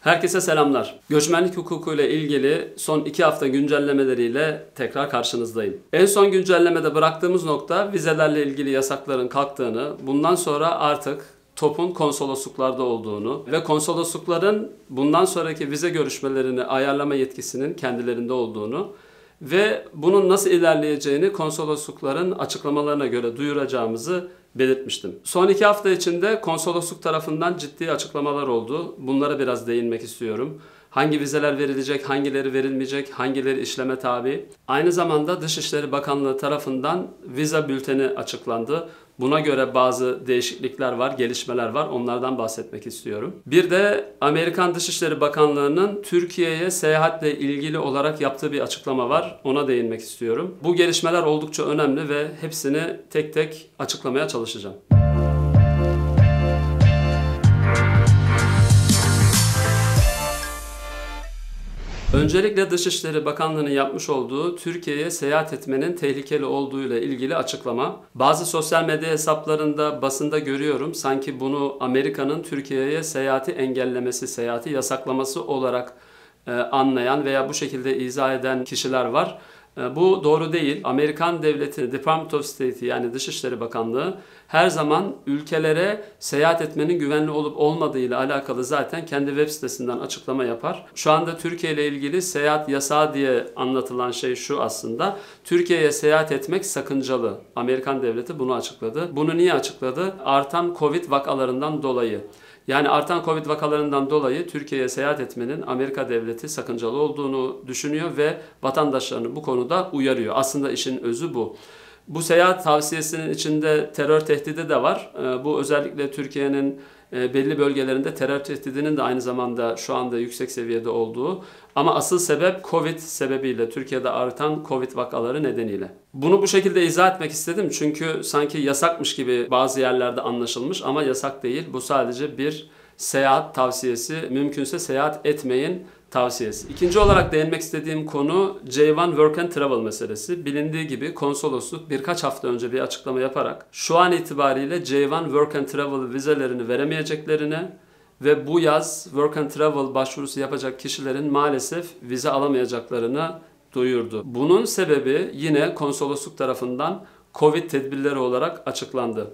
Herkese selamlar. Göçmenlik hukuku ile ilgili son iki hafta güncellemeleriyle tekrar karşınızdayım. En son güncellemede bıraktığımız nokta vizelerle ilgili yasakların kalktığını, bundan sonra artık topun konsolosluklarda olduğunu ve konsoloslukların bundan sonraki vize görüşmelerini ayarlama yetkisinin kendilerinde olduğunu ve bunun nasıl ilerleyeceğini konsoloslukların açıklamalarına göre duyuracağımızı belirtmiştim. Son iki hafta içinde konsolosluk tarafından ciddi açıklamalar oldu. Bunlara biraz değinmek istiyorum. Hangi vizeler verilecek, hangileri verilmeyecek, hangileri işleme tabi. Aynı zamanda Dışişleri Bakanlığı tarafından vize bülteni açıklandı. Buna göre bazı değişiklikler var, gelişmeler var. Onlardan bahsetmek istiyorum. Bir de Amerikan Dışişleri Bakanlığı'nın Türkiye'ye seyahatle ilgili olarak yaptığı bir açıklama var. Ona değinmek istiyorum. Bu gelişmeler oldukça önemli ve hepsini tek tek açıklamaya çalışacağım. Öncelikle Dışişleri Bakanlığı'nın yapmış olduğu Türkiye'ye seyahat etmenin tehlikeli olduğu ile ilgili açıklama. Bazı sosyal medya hesaplarında, basında görüyorum sanki bunu Amerika'nın Türkiye'ye seyahati engellemesi, seyahati yasaklaması olarak e, anlayan veya bu şekilde izah eden kişiler var. E, bu doğru değil. Amerikan devleti Department of State yani Dışişleri Bakanlığı her zaman ülkelere seyahat etmenin güvenli olup olmadığı ile alakalı zaten kendi web sitesinden açıklama yapar. Şu anda Türkiye ile ilgili seyahat yasağı diye anlatılan şey şu aslında. Türkiye'ye seyahat etmek sakıncalı. Amerikan devleti bunu açıkladı. Bunu niye açıkladı? Artan Covid vakalarından dolayı. Yani artan Covid vakalarından dolayı Türkiye'ye seyahat etmenin Amerika devleti sakıncalı olduğunu düşünüyor ve vatandaşlarını bu konuda uyarıyor. Aslında işin özü bu. Bu seyahat tavsiyesinin içinde terör tehdidi de var. Ee, bu özellikle Türkiye'nin e, belli bölgelerinde terör tehdidinin de aynı zamanda şu anda yüksek seviyede olduğu. Ama asıl sebep Covid sebebiyle, Türkiye'de artan Covid vakaları nedeniyle. Bunu bu şekilde izah etmek istedim çünkü sanki yasakmış gibi bazı yerlerde anlaşılmış ama yasak değil. Bu sadece bir seyahat tavsiyesi. Mümkünse seyahat etmeyin tavsiyesi. İkinci olarak değinmek istediğim konu J1 Work and Travel meselesi. Bilindiği gibi konsolosluk birkaç hafta önce bir açıklama yaparak şu an itibariyle J1 Work and Travel vizelerini veremeyeceklerini ve bu yaz Work and Travel başvurusu yapacak kişilerin maalesef vize alamayacaklarını duyurdu. Bunun sebebi yine konsolosluk tarafından Covid tedbirleri olarak açıklandı.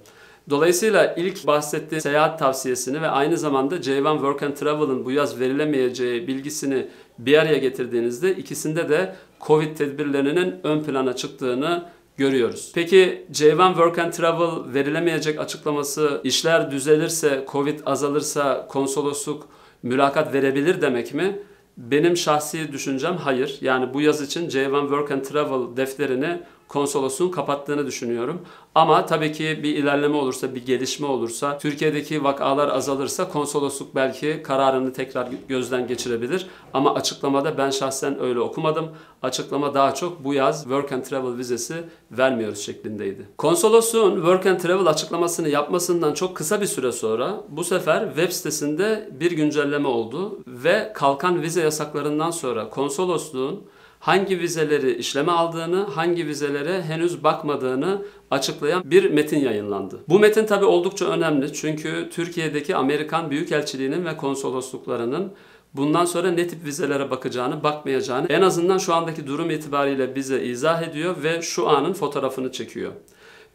Dolayısıyla ilk bahsettiğim seyahat tavsiyesini ve aynı zamanda J1 Work and Travel'ın bu yaz verilemeyeceği bilgisini bir araya getirdiğinizde ikisinde de Covid tedbirlerinin ön plana çıktığını görüyoruz. Peki J1 Work and Travel verilemeyecek açıklaması işler düzelirse, Covid azalırsa konsolosluk mülakat verebilir demek mi? Benim şahsi düşüncem hayır. Yani bu yaz için J1 Work and Travel defterini konsolosluğun kapattığını düşünüyorum. Ama tabii ki bir ilerleme olursa, bir gelişme olursa, Türkiye'deki vakalar azalırsa konsolosluk belki kararını tekrar gözden geçirebilir. Ama açıklamada ben şahsen öyle okumadım. Açıklama daha çok bu yaz Work and Travel vizesi vermiyoruz şeklindeydi. Konsolosluğun Work and Travel açıklamasını yapmasından çok kısa bir süre sonra bu sefer web sitesinde bir güncelleme oldu ve kalkan vize yasaklarından sonra konsolosluğun hangi vizeleri işleme aldığını, hangi vizelere henüz bakmadığını açıklayan bir metin yayınlandı. Bu metin tabi oldukça önemli çünkü Türkiye'deki Amerikan Büyükelçiliğinin ve konsolosluklarının bundan sonra ne tip vizelere bakacağını, bakmayacağını en azından şu andaki durum itibariyle bize izah ediyor ve şu anın fotoğrafını çekiyor.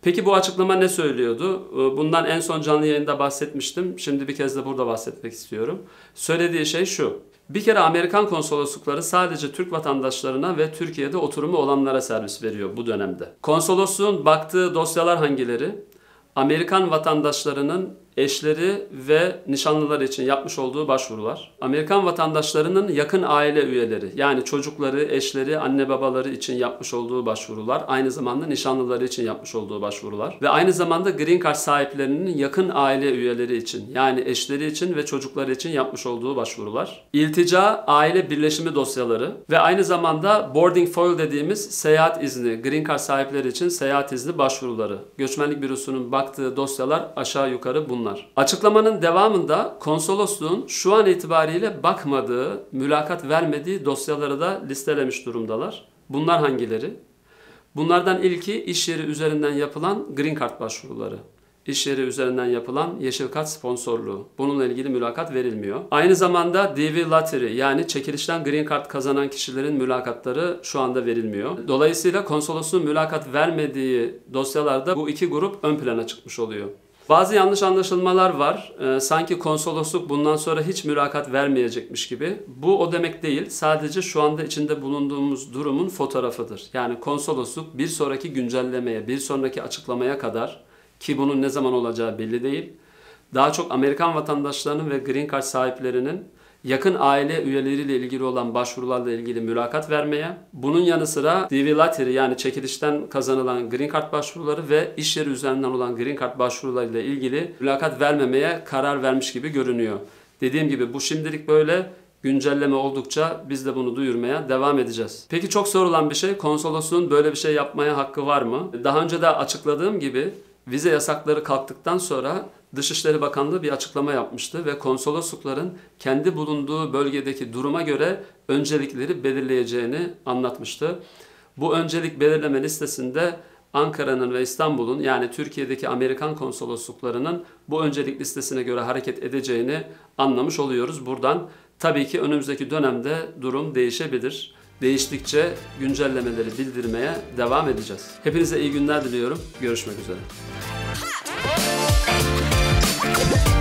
Peki bu açıklama ne söylüyordu? Bundan en son canlı yayında bahsetmiştim. Şimdi bir kez de burada bahsetmek istiyorum. Söylediği şey şu. Bir kere Amerikan konsoloslukları sadece Türk vatandaşlarına ve Türkiye'de oturumu olanlara servis veriyor bu dönemde. Konsolosluğun baktığı dosyalar hangileri? Amerikan vatandaşlarının eşleri ve nişanlıları için yapmış olduğu başvurular. Amerikan vatandaşlarının yakın aile üyeleri yani çocukları, eşleri, anne babaları için yapmış olduğu başvurular. Aynı zamanda nişanlıları için yapmış olduğu başvurular. Ve aynı zamanda Green Card sahiplerinin yakın aile üyeleri için yani eşleri için ve çocukları için yapmış olduğu başvurular. İltica, aile birleşimi dosyaları ve aynı zamanda boarding foil dediğimiz seyahat izni, Green Card sahipleri için seyahat izni başvuruları. Göçmenlik Bürosu'nun baktığı dosyalar aşağı yukarı bunlar bunlar. Açıklamanın devamında konsolosluğun şu an itibariyle bakmadığı, mülakat vermediği dosyaları da listelemiş durumdalar. Bunlar hangileri? Bunlardan ilki iş yeri üzerinden yapılan green card başvuruları. iş yeri üzerinden yapılan yeşil kart sponsorluğu. Bununla ilgili mülakat verilmiyor. Aynı zamanda DV Lottery yani çekilişten green card kazanan kişilerin mülakatları şu anda verilmiyor. Dolayısıyla konsolosluğun mülakat vermediği dosyalarda bu iki grup ön plana çıkmış oluyor. Bazı yanlış anlaşılmalar var. Ee, sanki konsolosluk bundan sonra hiç mülakat vermeyecekmiş gibi. Bu o demek değil. Sadece şu anda içinde bulunduğumuz durumun fotoğrafıdır. Yani konsolosluk bir sonraki güncellemeye, bir sonraki açıklamaya kadar ki bunun ne zaman olacağı belli değil. Daha çok Amerikan vatandaşlarının ve green card sahiplerinin yakın aile üyeleriyle ilgili olan başvurularla ilgili mülakat vermeye, bunun yanı sıra DV Lottery yani çekilişten kazanılan green card başvuruları ve iş yeri üzerinden olan green card başvurularıyla ilgili mülakat vermemeye karar vermiş gibi görünüyor. Dediğim gibi bu şimdilik böyle güncelleme oldukça biz de bunu duyurmaya devam edeceğiz. Peki çok sorulan bir şey konsolosluğun böyle bir şey yapmaya hakkı var mı? Daha önce de açıkladığım gibi vize yasakları kalktıktan sonra Dışişleri Bakanlığı bir açıklama yapmıştı ve konsoloslukların kendi bulunduğu bölgedeki duruma göre öncelikleri belirleyeceğini anlatmıştı. Bu öncelik belirleme listesinde Ankara'nın ve İstanbul'un yani Türkiye'deki Amerikan konsolosluklarının bu öncelik listesine göre hareket edeceğini anlamış oluyoruz. Buradan tabii ki önümüzdeki dönemde durum değişebilir. Değiştikçe güncellemeleri bildirmeye devam edeceğiz. Hepinize iyi günler diliyorum. Görüşmek üzere. Bye.